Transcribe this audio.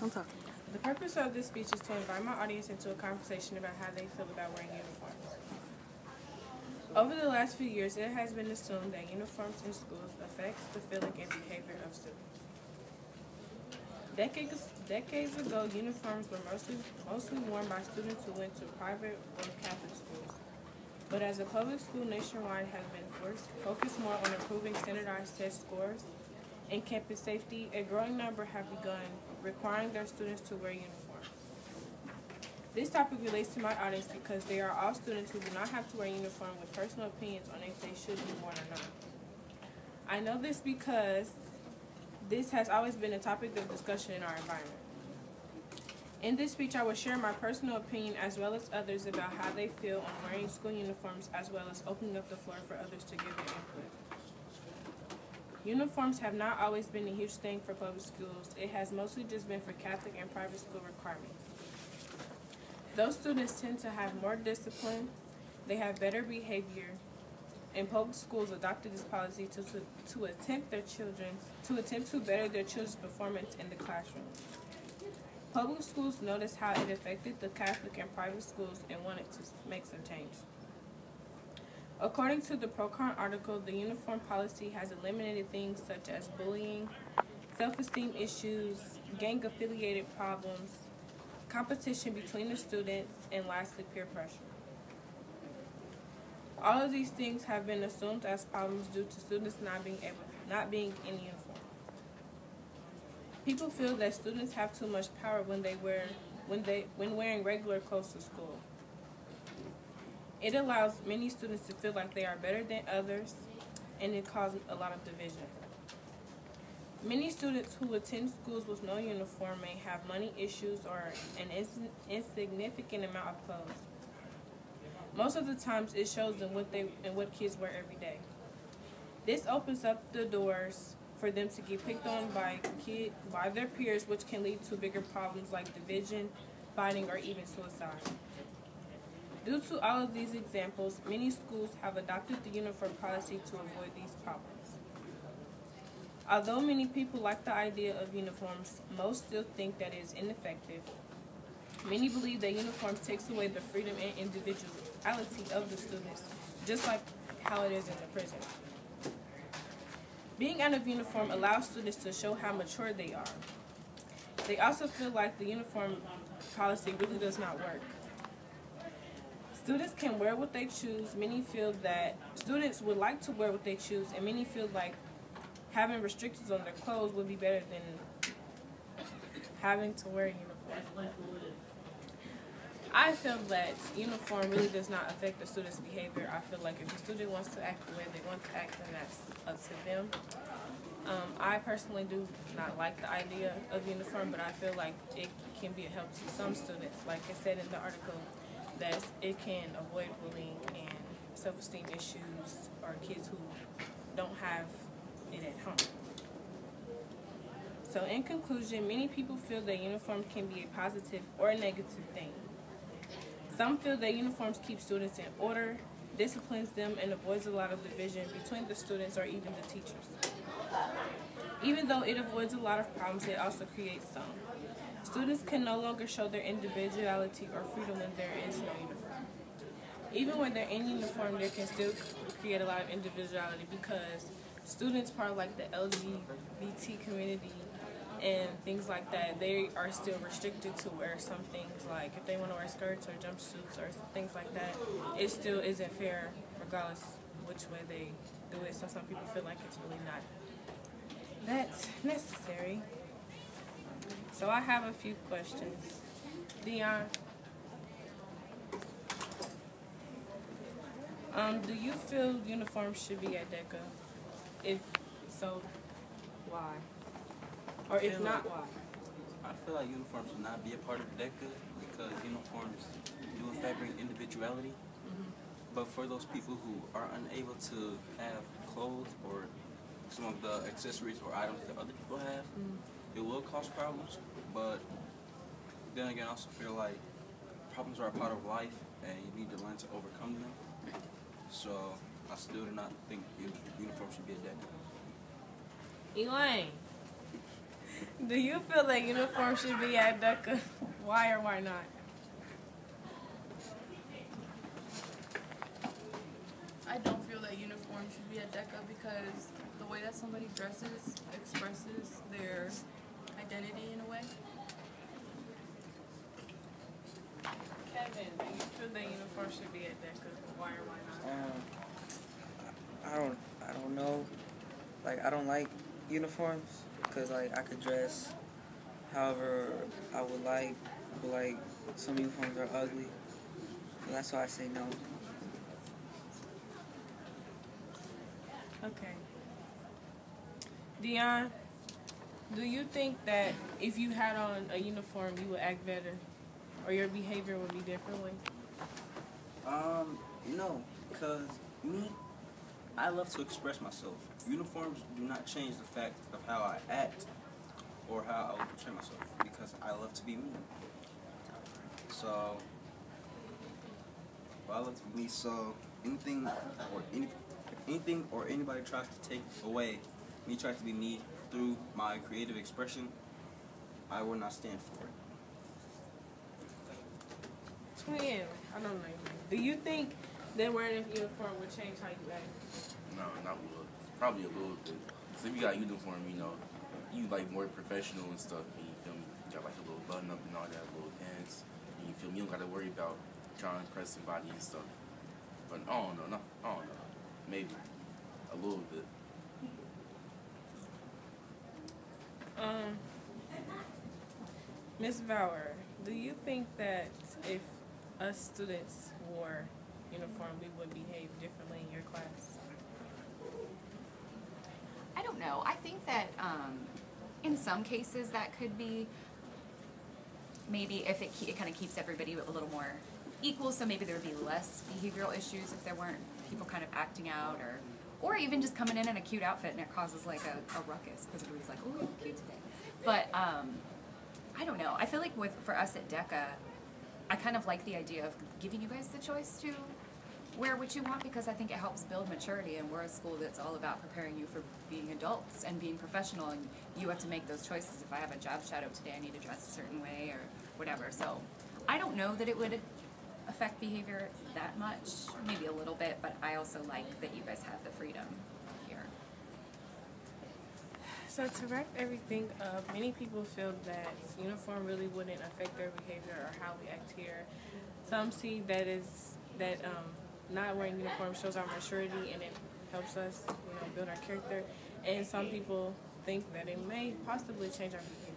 I'm talking. The purpose of this speech is to invite my audience into a conversation about how they feel about wearing uniforms. Over the last few years, it has been assumed that uniforms in schools affects the feeling and behavior of students. Decades, decades ago, uniforms were mostly, mostly worn by students who went to private or Catholic schools. But as the public school nationwide has been forced, focused more on improving standardized test scores and campus safety, a growing number have begun requiring their students to wear uniforms. This topic relates to my audience because they are all students who do not have to wear uniform with personal opinions on if they should be worn or not. I know this because this has always been a topic of discussion in our environment. In this speech, I will share my personal opinion as well as others about how they feel on wearing school uniforms as well as opening up the floor for others to give their input. Uniforms have not always been a huge thing for public schools. It has mostly just been for Catholic and private school requirements. Those students tend to have more discipline, they have better behavior, and public schools adopted this policy to, to, to attempt their children's to attempt to better their children's performance in the classroom. Public schools noticed how it affected the Catholic and private schools and wanted to make some change. According to the ProCon article, the uniform policy has eliminated things such as bullying, self-esteem issues, gang-affiliated problems, competition between the students, and lastly, peer pressure. All of these things have been assumed as problems due to students not being able, not being in uniform. People feel that students have too much power when they wear when they when wearing regular clothes to school. It allows many students to feel like they are better than others, and it causes a lot of division. Many students who attend schools with no uniform may have money issues or an ins insignificant amount of clothes. Most of the times, it shows in what they and what kids wear every day. This opens up the doors for them to get picked on by kid by their peers, which can lead to bigger problems like division, fighting, or even suicide. Due to all of these examples, many schools have adopted the uniform policy to avoid these problems. Although many people like the idea of uniforms, most still think that it is ineffective. Many believe that uniforms takes away the freedom and individuality of the students, just like how it is in the prison. Being out of uniform allows students to show how mature they are. They also feel like the uniform policy really does not work. Students can wear what they choose. Many feel that students would like to wear what they choose, and many feel like having restrictions on their clothes would be better than having to wear a uniform. I feel that uniform really does not affect the student's behavior. I feel like if a student wants to act the way they want to act, then that's up to them. Um, I personally do not like the idea of uniform, but I feel like it can be a help to some students. Like I said in the article, that it can avoid bullying and self-esteem issues or kids who don't have it at home. So in conclusion, many people feel that uniforms can be a positive or a negative thing. Some feel that uniforms keep students in order, disciplines them, and avoids a lot of division between the students or even the teachers. Even though it avoids a lot of problems, it also creates some. Students can no longer show their individuality or freedom when there is no uniform. Even when they're in uniform, they can still create a lot of individuality because students part of like the LGBT community and things like that, they are still restricted to wear some things like if they want to wear skirts or jumpsuits or things like that, it still isn't fair regardless which way they do it. So some people feel like it's really not that necessary. So I have a few questions. Dion, um, do you feel uniforms should be at DECA? If so, why? Or if not, like, why? I feel like uniforms should not be a part of DECA because uniforms do in fact bring individuality. Mm-hmm. But for those people who are unable to have clothes or some of the accessories or items that other people have, Mm-hmm. It will cause problems. But then again, I also feel like problems are a part of life and you need to learn to overcome them. So I still do not think uni- uniforms should be a DECA. Elaine, Do you feel that uniform should be at DECA? Why or why not? I don't feel that uniform should be at DECA because the way that somebody dresses expresses their identity in a way. Kevin, do you feel that uniform should be at DECA? Why or why not? Um, I don't, I don't know. Like, I don't like uniforms because like I could dress however I would like, but like some uniforms are ugly. So that's why I say no. Okay. Dion, do you think that if you had on a uniform, you would act better, or your behavior would be differently? Um, no, cause me, I love to express myself. Uniforms do not change the fact of how I act or how I portray myself because I love to be me. So, well, I love to be me. So anything or any anything or anybody tries to take away me tries to be me through my creative expression, I will not stand for it. Twin, I don't know. Do you think that wearing a uniform would change how you act? No, not would. Probably a little bit. Cause if you got a uniform, you know, you like more professional and stuff. And you feel me? You got like a little button up and all that, little pants. And you feel me? You don't got to worry about trying to impress somebody and stuff. But I don't know. Not, I don't know. Maybe a little bit. Um, Miss Bauer, do you think that if us students wore uniform, we would behave differently in your class? I don't know. I think that um, in some cases that could be maybe if it, it kind of keeps everybody a little more equal, so maybe there would be less behavioral issues if there weren't people kind of acting out or or even just coming in in a cute outfit and it causes like a, a ruckus because everybody's like, oh, you're cute today. But um, I don't know. I feel like with for us at DECA, I kind of like the idea of giving you guys the choice to wear what you want because I think it helps build maturity and we're a school that's all about preparing you for being adults and being professional and you have to make those choices. If I have a job shadow today, I need to dress a certain way or whatever. So I don't know that it would affect behavior that much, maybe a little bit, but I also like that you guys have the freedom here. So to wrap everything up, many people feel that uniform really wouldn't affect their behavior or how we act here. Some see that is that um, not wearing uniform shows our maturity and it helps us, you know, build our character. And some people think that it may possibly change our behavior.